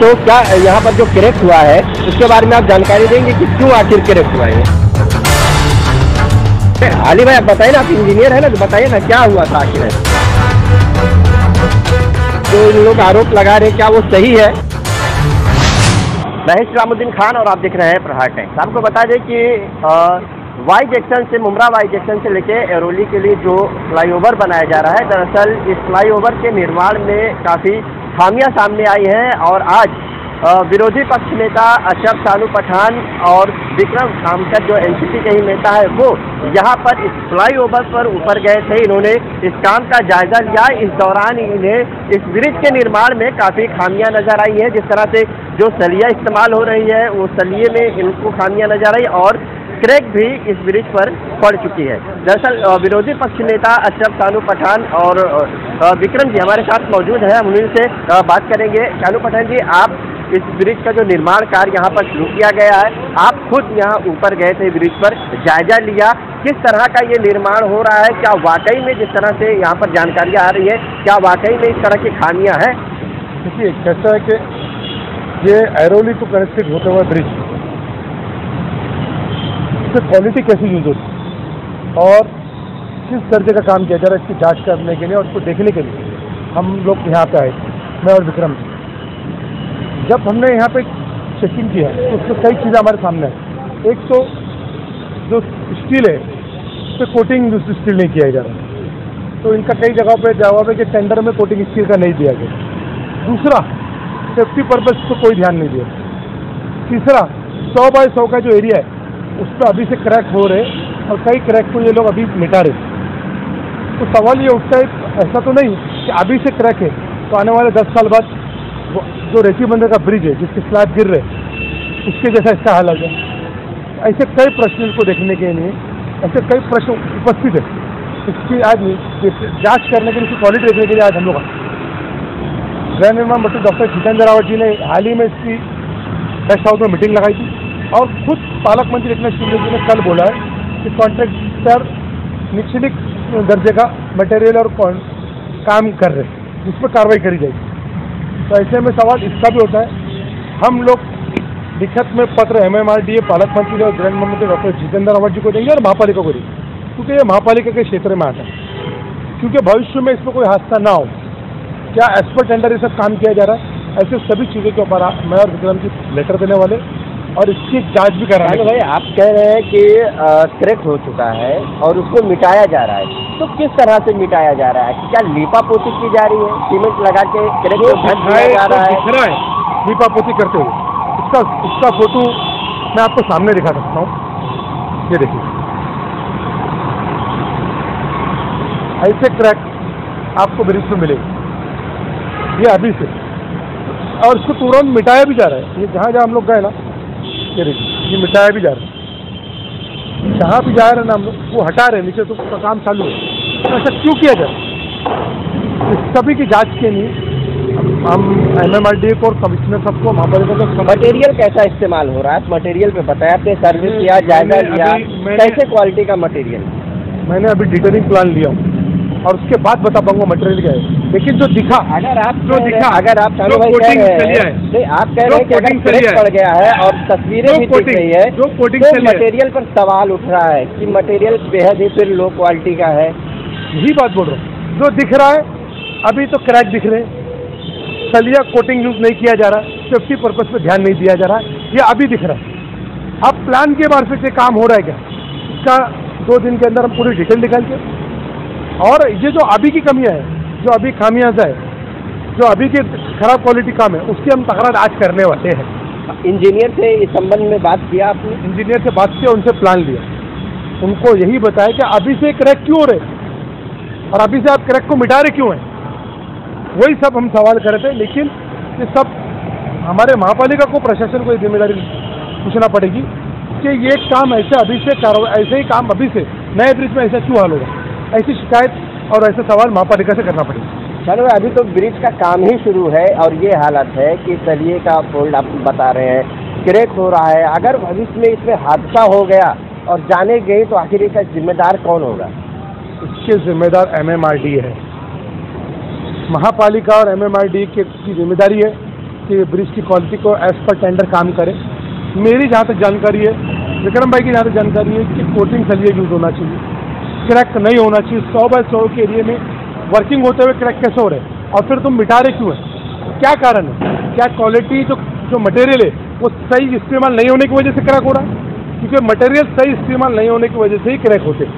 तो क्या, यहाँ पर जो क्रेक हुआ है, उसके बारे में आप जानकारी देंगे कि क्यों आखिर क्रेक हुआ है। अली भाई, आप बताइए ना, आप इंजीनियर है ना तो बताइए ना, क्या हुआ था आखिर? जो इन लोग आरोप लगा रहे क्या वो सही है? महेश रामुद्दीन खान और आप देख रहे हैं प्रहार टाइम्स आपको बता दें कि वाई जंक्शन से, मुमरा वाई जंक्शन से लेके एरोली के लिए जो फ्लाईओवर बनाया जा रहा है, दरअसल इस फ्लाईओवर के निर्माण में काफ़ी खामियाँ सामने आई हैं और आज विरोधी पक्ष नेता अशरफ सानू पठान और विक्रम कामकर जो एनसीपी के ही नेता है, वो यहाँ पर इस फ्लाईओवर पर ऊपर गए थे। इन्होंने इस काम का जायजा लिया। इस दौरान इन्हें इस ब्रिज के निर्माण में काफ़ी खामियाँ नज़र आई हैं। जिस तरह से जो सलिया इस्तेमाल हो रही है, वो सलिए में इनको खामियाँ नज़र आई और क्रैक भी इस ब्रिज पर पड़ चुकी है। दरअसल विरोधी पक्ष नेता अशरफ सानू पठान और विक्रम जी हमारे साथ मौजूद हैं। हम उन्हीं से बात करेंगे। सानू पठान जी, आप इस ब्रिज का जो निर्माण कार्य यहाँ पर शुरू किया गया है, आप खुद यहाँ ऊपर गए थे ब्रिज पर, जायजा लिया। किस तरह का ये निर्माण हो रहा है? क्या वाकई में जिस तरह से यहाँ पर जानकारियाँ आ रही है, क्या वाकई में इस तरह की खामियाँ हैं? देखिए कैसा है कि ये ऐरोली को कनेक्टेड होता हुआ ब्रिज। इससे क्वालिटी कैसी यूज़ होती? है और किस दर्जे का काम किया जा रहा है इसकी जाँच करने के लिए और उसको देखने के लिए? हम लोग यहाँ पे आए, मैं और विक्रम। जब हमने यहाँ पे चेकिंग किया तो उसमें कई चीज़ें हमारे सामने आई एक तो जो स्टील है उस पर कोटिंग स्टील नहीं किया जा रहा। तो इनका कई जगहों पे जवाब है कि टेंडर में कोटिंग स्टील का नहीं दिया गया। दूसरा सेफ्टी पर्पज को कोई ध्यान नहीं दिया। तीसरा, सौ बाय सौ का जो एरिया है उस पर अभी से क्रैक हो रहे और कई क्रैक को ये लोग अभी मिटा रहे। तो सवाल ये उठता है, ऐसा तो नहीं कि अभी से क्रैक है तो आने वाले दस साल बाद जो रेती बंदर का ब्रिज है, जिसके स्लैब गिर रहे, उसके जैसा इसका हाल आ जाए ऐसे कई प्रश्न इनको देखने के लिए, ऐसे कई प्रश्न उपस्थित है। इसकी आज जाँच करने के लिए, इसकी क्वालिटी देखने के लिए आज हम लोग। गृह निर्माण मंत्री डॉक्टर जितेंद्र रावत जी ने हाल ही में इसकी गेस्ट हाउस में मीटिंग लगाई थी और खुद पालक मंत्री एकनाथ शिंदे जी ने कल बोला है कि कॉन्ट्रैक्टर निश्चित दर्जे का मटेरियल और काम कर रहे हैं। जिस पर कार्रवाई करी जाएगी। तो ऐसे में सवाल इसका भी होता है, हम लोग लिखित में पत्र M M R D A पालक मंत्री और गृह मंत्री डॉक्टर जितेंद्र रावत जी को देंगे और महापालिका को देंगे। क्योंकि ये महापालिका के क्षेत्र में आता है। क्योंकि भविष्य में इसमें कोई हादसा ना हो। क्या एज पर टेंडर ये सब काम किया जा रहा है? ऐसे सभी चीज़ों के ऊपर मैं और विक्रम जी लेटर देने वाले और इसकी जाँच भी कर करा सानू भाई आप कह रहे हैं कि क्रैक हो चुका है और उसको मिटाया जा रहा है। तो किस तरह से मिटाया जा रहा है? क्या लीपा पोती की जा रही है? सीमेंट लगा के क्रैक को दिया जा रहा है? रहा है दीपापोती करते हुए। इसका इसका फ़ोटो मैं आपको सामने दिखा सकता हूँ। ये देखिए। ऐसे क्रैक आपको ब्रिज में मिलेगी। ये अभी से। और इसको तुरंत मिटाया भी जा रहा है। ये जहाँ जहाँ हम लोग गए ना ये देखिए ये मिटाया भी जा रहा है। जहाँ भी जा रहे हैं ना हम लोग वो हटा रहे हैं नीचे तो उसका काम चालू है। तो ऐसा क्यों किया जा रहा है इस सभी की जाँच के लिए हम एम एम आर डी को और कमिश्नर सबको महापालिका को मटेरियल कैसा इस्तेमाल हो रहा है? मटेरियल पे बताया आपने सर्विस किया जायजा लिया। कैसे क्वालिटी का मटेरियल मैंने अभी डिटेलिंग प्लान लिया हूँ। और उसके बाद बता पाऊँगा मटेरियल क्या है। लेकिन जो दिखा अगर आप जो दिखा, अगर आप सानू भाई कह रहे हैं। नहीं आप कह रहे हैं कि अगर कोटिंग क्रैक पड़ गया है और तस्वीरें भी दिख कोटिंग- रही है जो कोटिंग तो मटेरियल पर सवाल उठ रहा है कि मटेरियल बेहद ही फिर लो क्वालिटी का है। यही बात बोल रहा हूँ। जो दिख रहा है अभी तो क्रैक दिख रहे हैं। सलिया कोटिंग यूज़ नहीं किया जा रहा सेफ्टी पर्पज पर ध्यान नहीं दिया जा रहा ये अभी दिख रहा है। अब प्लान के मार्फत से काम हो रहा है क्या? इसका दो दिन के अंदर हम पूरी डिटेल निकाल के। और ये जो अभी की कमियाँ है जो अभी खामियाजा है जो अभी के खराब क्वालिटी काम है उसकी हम तकरार आज करने वाले हैं। इंजीनियर से इस संबंध में बात किया आपने? इंजीनियर से बात किया उनसे प्लान लिया। उनको यही बताया कि अभी से क्रैक क्यों हो रहे और अभी से आप क्रैक को मिटा रहे क्यों हैं? वही सब हम सवाल कर रहे थे लेकिन ये सब हमारे महापालिका को प्रशासन को ये ज़िम्मेदारी पूछना पड़ेगी कि ये काम ऐसे अभी से ऐसे ही काम अभी से नए ब्रिज में ऐसा क्यों हाल होगा? ऐसी शिकायत और ऐसे सवाल महापालिका से करना पड़ेगा। चलो अभी तो ब्रिज का काम ही शुरू है और ये हालत है कि सरिये का फोल्ड आप बता रहे हैं क्रैक हो रहा है। अगर भविष्य में इसमें हादसा हो गया और जाने गई तो आखिर इसका जिम्मेदार कौन होगा? इसके जिम्मेदार एमएमआरडी है। महापालिका और एमएमआरडी के की ज़िम्मेदारी है कि ब्रिज की क्वालिटी को एज पर टेंडर काम करे। मेरी जहाँ तक जानकारी है विक्रम भाई की जहाँ तक जानकारी है कि कोटिंग सलिए यूज़ होना चाहिए। क्रैक नहीं होना चाहिए, सौ बाय सौ के एरिए में वर्किंग होते हुए क्रैक कैसे हो रहे और फिर तुम मिटा रहे क्यों है? क्या कारण है? क्या क्वालिटी जो जो मटेरियल है, वो सही इस्तेमाल नहीं होने की वजह से क्रैक हो रहा है? क्योंकि मटेरियल सही इस्तेमाल नहीं होने की वजह से ही क्रैक होते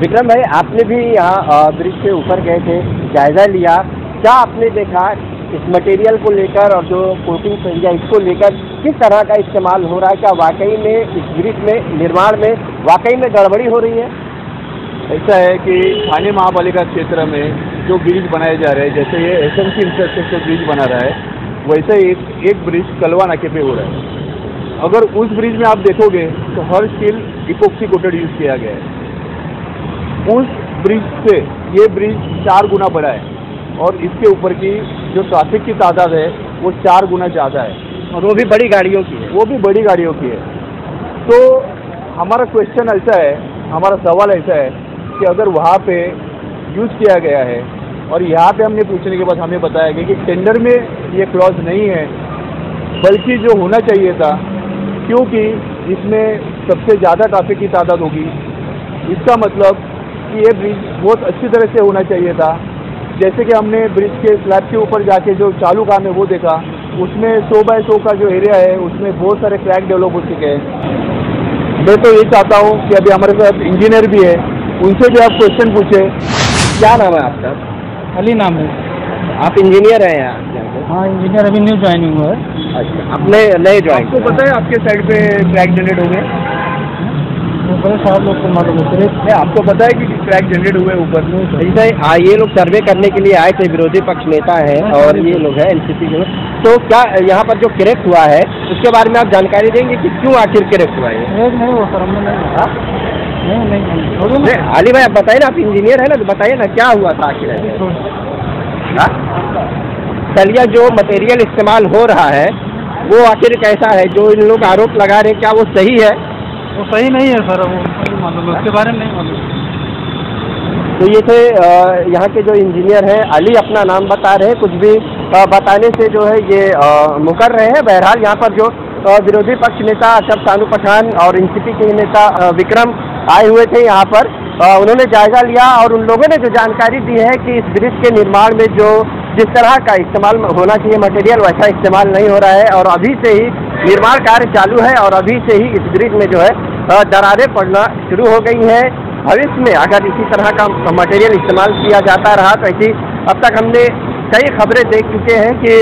विक्रम भाई, आपने भी यहाँ ब्रिज के ऊपर गए थे, जायजा लिया। क्या आपने देखा इस मटेरियल को लेकर और जो कोटिंग सरिया इसको लेकर किस तरह का इस्तेमाल हो रहा है? क्या वाकई में इस ब्रिज में, निर्माण में वाकई में गड़बड़ी हो रही है? ऐसा है कि थाने महापालिका क्षेत्र में जो ब्रिज बनाए जा रहे हैं जैसे ये S M C infrastructure bridge बना रहा है वैसे एक एक ब्रिज कलवा नाके पे हो रहा है। अगर उस ब्रिज में आप देखोगे तो हर स्टील इपोक्सी कोटेड यूज़ किया गया है। उस ब्रिज से ये ब्रिज चार गुना बड़ा है और इसके ऊपर की जो ट्रैफ़िक की तादाद है वो चार गुना ज़्यादा है। और वो भी बड़ी गाड़ियों की है। वो भी बड़ी गाड़ियों की है। तो हमारा क्वेश्चन ऐसा है हमारा सवाल ऐसा है कि अगर वहाँ पे यूज़ किया गया है, और यहाँ पे हमने पूछने के बाद हमें बताया गया कि टेंडर में ये क्लॉज नहीं है, बल्कि जो होना चाहिए था, क्योंकि इसमें सबसे ज़्यादा ट्रैफ़िक की तादाद होगी। इसका मतलब कि ये ब्रिज बहुत अच्छी तरह से होना चाहिए था। जैसे कि हमने ब्रिज के स्लैब के ऊपर जाके जो चालू काम है वो देखा, उसमें सौ बाय सौ का जो एरिया है, उसमें बहुत सारे क्रैक डेवलप हो चुके हैं। मैं तो ये चाहता हूँ कि अभी हमारे साथ इंजीनियर भी है उनसे जो आप क्वेश्चन पूछे क्या नाम है आपका? अली नाम है। आप इंजीनियर हैं यहाँ? हाँ इंजीनियर अभी न्यू ज्वाइनिंग हुआ है। अच्छा अपने नए नए ज्वाइन आपको पता है आपके साइड पे क्रैक जनरेट हो गए? तो बड़े साहब लोग को मालूम होते नहीं आपको पता है कि क्रैक जनरेट हुए ऊपर? जैसे आ, ये लोग सर्वे करने के लिए आए थे विरोधी पक्ष नेता है और ये लोग हैं एनसीपी के लोग। तो क्या यहाँ पर जो क्रेक हुआ है उसके बारे में आप जानकारी देंगे कि क्यों आखिर क्रेक हुआ है? नहीं वो सर हमने नहीं हाँ? नहीं नहीं अली भाई आप बताइए ना आप इंजीनियर है ना तो बताइए ना क्या हुआ था आखिर? ऐसे? हाँ? सलिया जो मटेरियल इस्तेमाल हो रहा है वो आखिर कैसा है? जो इन लोग आरोप लगा रहे हैं क्या वो सही है? वो सही नहीं है सर वो मालूम उसके बारे में नहीं मालूम। तो ये थे यहाँ के जो इंजीनियर हैं अली अपना नाम बता रहे हैं कुछ भी बताने से जो है ये मुकर रहे हैं। बहरहाल यहाँ पर जो विरोधी पक्ष नेता अशरफ सानू पठान और एनसीपी के नेता विक्रम आए हुए थे यहाँ पर। अ, उन्होंने जायजा लिया और उन लोगों ने जो जानकारी दी है कि इस ब्रिज के निर्माण में जो जिस तरह का इस्तेमाल होना चाहिए मटेरियल वैसा इस्तेमाल नहीं हो रहा है और अभी से ही निर्माण कार्य चालू है और अभी से ही इस ब्रिज में जो है दरारें पड़ना शुरू हो गई हैं। भविष्य में अगर इसी तरह का मटेरियल इस्तेमाल किया जाता रहा तो ऐसी अब तक हमने कई खबरें देख चुके हैं कि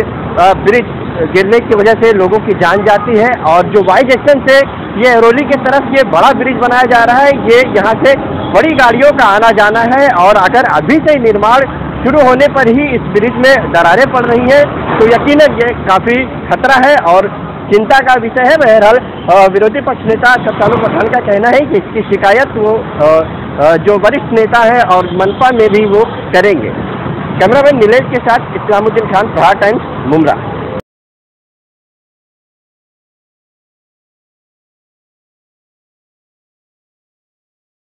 ब्रिज गिरने की वजह से लोगों की जान जाती है और जो वाई जंक्शन से ये अरोली की तरफ़ ये बड़ा ब्रिज बनाया जा रहा है। ये यहाँ से बड़ी गाड़ियों का आना जाना है और अगर अभी से निर्माण शुरू होने पर ही इस ब्रिज में दरारें पड़ रही हैं तो यकीन ये काफ़ी खतरा है और चिंता का विषय है। बहरहाल विरोधी पक्ष नेता सत्तानु पठान का कहना है कि इसकी शिकायत वो जो वरिष्ठ नेता है और मनपा में भी वो करेंगे। कैमरामैन नीलेश के साथ इस्लामुद्दीन खान प्रहार टाइम्स मुमरा